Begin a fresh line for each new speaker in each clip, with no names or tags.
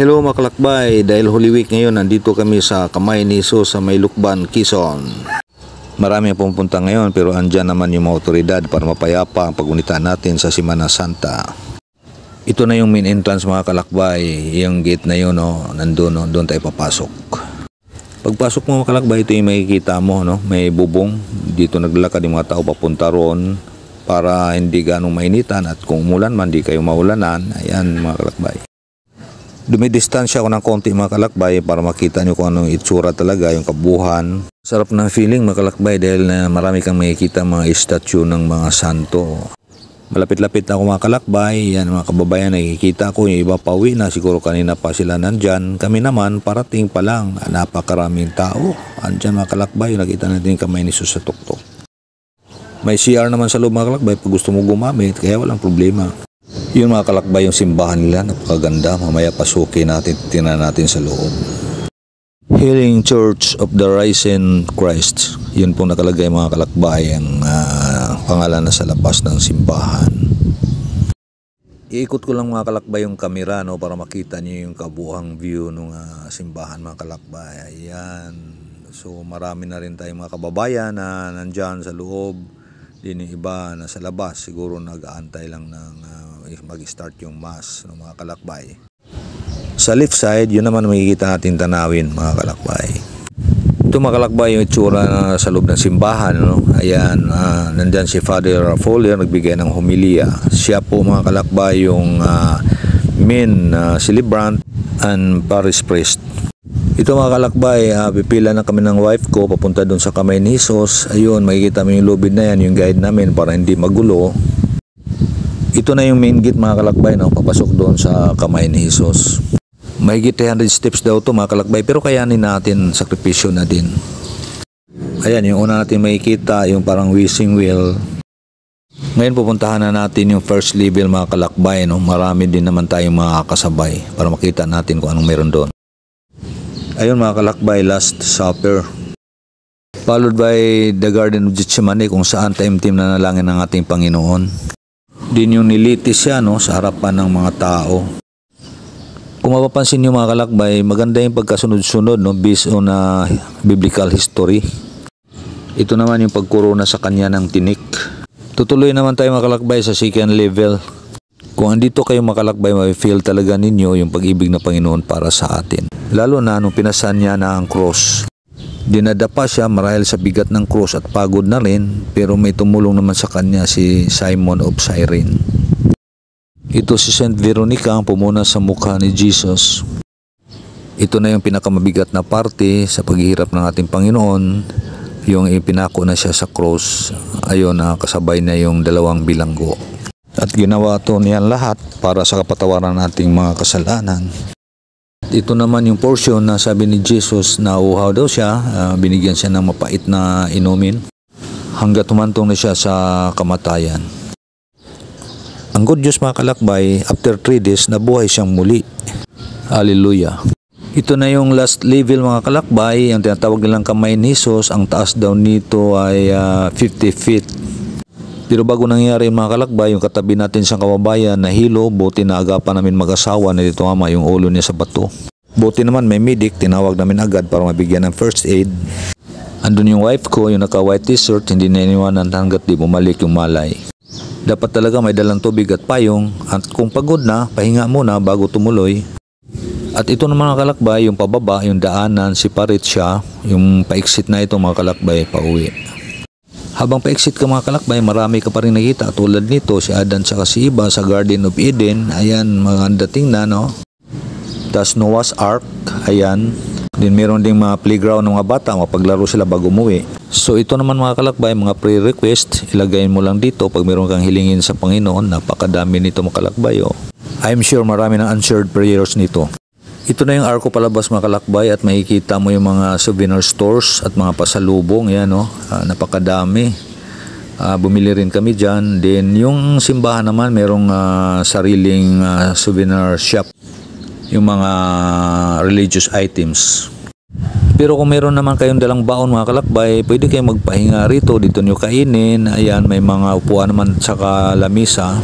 Hello mga kalakbay, dahil Holy Week ngayon nandito kami sa Kamay ni Jesus sa Maylukban, Quezon. Marami ang pumunta ngayon pero andyan naman yung mga otoridad para mapayapa ang pagunita natin sa Simana Santa. Ito na yung main entrance mga kalakbay, yung gate na yun, no, nandun, no, doon tayo papasok. Pagpasok mo mga kalakbay, ito yung makikita mo, no, may bubong. Dito naglalakad yung mga tao papunta roon para hindi ganong mainitan at kung umulan man, di kayo maulanan. Ayan mga kalakbay. Dumidistansya ako ng konti mga kalakbay para makita nyo kung anong itsura talaga, yung kabuhan. Sarap na feeling mga kalakbay dahil na marami kang makikita mga statue ng mga santo. Malapit-lapit ako mga kalakbay, yan mga kababayan nakikita ko yung iba pauwi na siguro kanina pa sila nandyan. Kami naman parating pa lang, napakaraming tao. Andyan mga kalakbay, nakita natin yung kamay ni Jesus. May CR naman sa loob mga kalakbay pag gusto mo gumamit, kaya walang problema. Yun mga kalakbay yung simbahan nila, napakaganda. Mamaya pasukin natin, tingnan natin sa loob. Healing Church of the Risen Christ. Yun po nakalagay mga kalakbay ang ah, pangalan na sa labas ng simbahan. Iikot ko lang mga kalakbay yung kamera no, para makita niyo yung kabuhang view ng simbahan mga kalakbay. Ayan. So marami na rin tayong mga kababayan na nandyan sa loob. Din iba na sa labas. Siguro nag-aantay lang ng ah, mag-start yung mass ng mga kalakbay. Sa left side, yun naman makikita natin tanawin mga kalakbay. Ito mga yung itsura na sa loob ng simbahan. No? Ayan, ah, nandyan si Father Folier nagbigay ng homilia. Siya po mga kalakbay yung ah, main ah, celebrant and parish priest. Ito mga kalakbay, ah, pipila na kami ng wife ko papunta doon sa kamay ni Jesus. Ayun, makikita mo yung lubid na yan, yung guide namin para hindi magulo. Ito na yung main gate mga kalakbay, no? papasok doon sa kamay ni Jesus. Mahigit 300 steps daw to mga kalakbay pero kayanin natin sakripisyo na din. Ayan, yung una natin makikita, yung parang wishing wheel. Ngayon pupuntahan na natin yung first level mga kalakbay. No? Marami din naman tayong mga kasabay para makita natin kung anong meron doon. Ayun mga kalakbay, last supper. Followed by the Garden of Gethsemane kung saan taimtim na nalangin ng ating Panginoon. Din yung nilitis siya no, sa harapan ng mga tao. Kung mapapansin niyo mga kalakbay, maganda yung pagkasunod-sunod no, based on uh, biblical history. Ito naman yung pagkuruna sa kanya ng tinik. Tutuloy naman tayo mga kalakbay sa second level. Kung andito kayo makalakbay, may-feel talaga ninyo yung pag-ibig ng Panginoon para sa atin. Lalo na nung pinasan niya na ang cross. Dinadapa siya marahil sa bigat ng cross at pagod na rin, pero may tumulong naman sa kanya si Simon of Cyrene. Ito si Saint Veronica ang pumuna sa mukha ni Jesus. Ito na yung pinakamabigat na parte sa paghihirap ng ating Panginoon, yung ipinako na siya sa cross. Ayun na kasabay na yung dalawang bilanggo. At ginawa to niyan lahat para sa kapatawaran nating mga kasalanan. Ito naman yung portion na sabi ni Jesus na uhaw daw siya, ah, binigyan siya ng mapait na inumin hanggat tumantong na siya sa kamatayan. Ang good news mga kalakbay, after 3 days, nabuhay siyang muli. Hallelujah. Ito na yung last level mga kalakbay, ang tinatawag nilang kamay ni Jesus, ang taas daw nito ay ah, 50 feet. Pero bago nangyari yung mga kalakbay, yung katabi natin sa kababayan na hilo, buti na agapan namin mag-asawa na dito ama yung ulo niya sa bato. Buti naman may medic, tinawag namin agad para mabigyan ng first aid. Andun yung wife ko, yung naka-white t-shirt, hindi na iniwanan hanggat di bumalik yung malay. Dapat talaga may dalang tubig at payong at kung pagod na, pahinga muna bago tumuloy. At ito naman mga kalakbay, yung pababa, yung daanan, si Parit yung pa-exit na ito mga kalakbay, pauwi. Habang pa-exit ka mga kalakbay, marami ka pa rin nakita tulad nito, si Adan sa si Iba sa Garden of Eden. Ayan, maganda tingnan, no? Tas Noah's Ark, ayan. Din meron ding mga playground ng mga bata, mapaglaro sila bago umuwi. So ito naman mga kalakbay, mga pre-request, ilagay mo lang dito pag meron kang hilingin sa Panginoon, napakadami nito mga kalakbay, oh. I'm sure marami ng answered prayers nito. Ito na yung arko palabas mga kalakbay at makikita mo yung mga souvenir stores at mga pasalubong. Yan, no? Ah, napakadami. Ah, bumili rin kami dyan. Then yung simbahan naman merong ah, sariling ah, souvenir shop. Yung mga religious items. Pero kung meron naman kayong dalang baon mga kalakbay, pwede kayong magpahinga rito. Dito nyo kainin. Ayan, may mga upuan naman sa lamisa.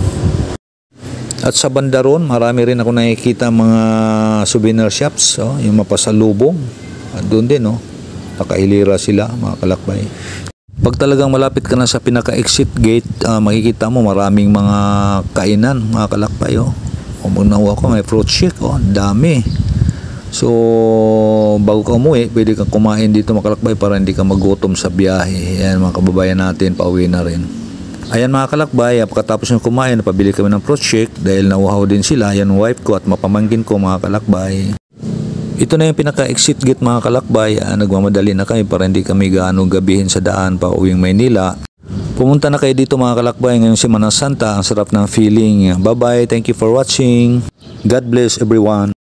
At sa banda ron, marami rin ako nakikita mga souvenir shops, oh, yung mapasalubong. At doon din, oh, nakahilira sila, mga kalakbay. Pag talagang malapit ka na sa pinaka-exit gate, ah, makikita mo maraming mga kainan, mga kalakbay. Oh. O nakuha ko, may fruit shake, oh, dami. So, bago ka umuwi, pwede kang kumain dito makalakbay para hindi ka magutom sa biyahe. Yan mga kababayan natin, pauwi na rin. Ayan mga kalakbay, ah, pagkatapos ng kumain, napabili kami ng fruit shake dahil nauhaw din sila. Yan wife ko at mapamangkin ko mga kalakbay. Ito na yung pinaka-exit gate mga kalakbay. Ah, nagmamadali na kami para hindi kami gaano gabihin sa daan pa uwing Maynila. Pumunta na kayo dito mga kalakbay ngayong Semana Santa. Ang sarap ng feeling. Bye-bye. Thank you for watching. God bless everyone.